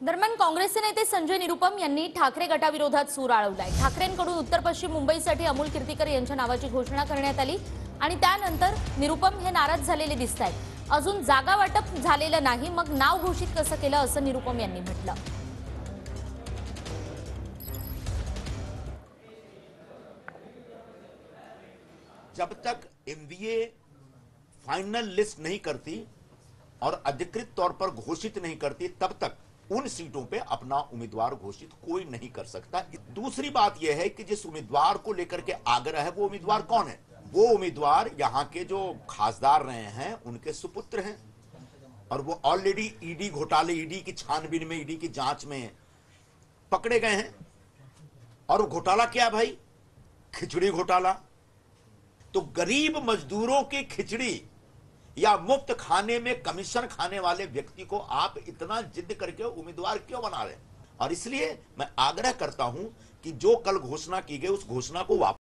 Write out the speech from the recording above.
दरम्यान काँग्रेसचे नेते संजय निरुपम यांनी ठाकरे गटाविरोधात सूर आळवलाय. ठाकरेंकडून उत्तर पश्चिम मुंबईसाठी अमोल कीर्तीकर यांच्या नावाची घोषणा करण्यात आली आणि त्यानंतर निरुपम हे नाराज झालेले दिसत आहेत अजून जागा वाटप झालेलं नाही मग नाव घोषित कसं केलं असं निरुपम यांनी म्हटलं. जब तक एमवीए फाइनल लिस्ट नहीं करती और अधिकृत तौर पर घोषित नहीं करती तब तक उन सीटों पे अपना उम्मीदवार घोषित कोई नहीं कर सकता। दूसरी बात यह है कि जिस उम्मीदवार को लेकर के आग्रह है, वो उम्मीदवार कौन है? वो उम्मीदवार यहाँ के जो खासदार रहे हैं, उनके सुपुत्र हैं। और वो ऑलरेडी ईडी घोटाले ईडी की छानबीन में ईडी की जाँच में पकड़े गए हैं। और घोटाला क्या भाई? खिचड़ी घोटाला। तो गरीब मजदूरों की खिचड़ी या मुफ़्त खाने में कमीशन खाने वाले व्यक्ति को आप इतना जिद करके उम्मीदवार क्यों बना रहे और इसलिए मैं आग्रह करता हूँ कि जो कल घोषणा की गई, उस घोषणा को वापस